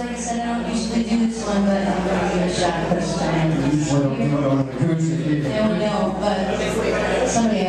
like I said, I don't usually do this one, but I'm gonna give it a shot this time. You went on, you no, but somebody